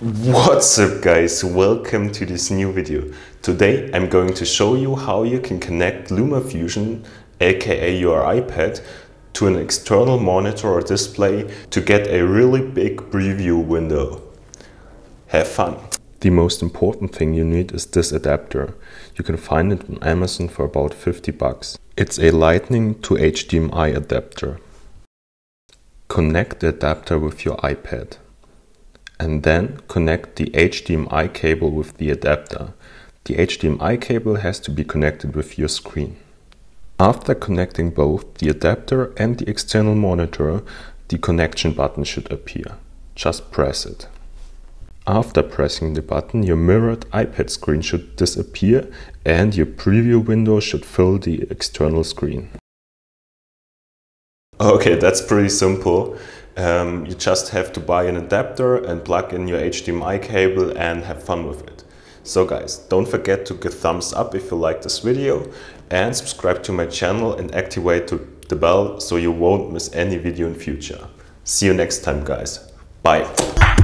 What's up guys, welcome to this new video. Today I'm going to show you how you can connect LumaFusion, aka your iPad, to an external monitor or display to get a really big preview window. Have fun! The most important thing you need is this adapter. You can find it on Amazon for about 50 bucks. It's a lightning to HDMI adapter. Connect the adapter with your iPad and then connect the HDMI cable with the adapter. The HDMI cable has to be connected with your screen. After connecting both the adapter and the external monitor, the connection button should appear. Just press it. After pressing the button, your mirrored iPad screen should disappear and your preview window should fill the external screen. Okay, that's pretty simple. Um, you just have to buy an adapter and plug in your HDMI cable and have fun with it. So guys, don't forget to give thumbs up if you like this video and subscribe to my channel and activate the bell so you won't miss any video in future. See you next time guys. Bye.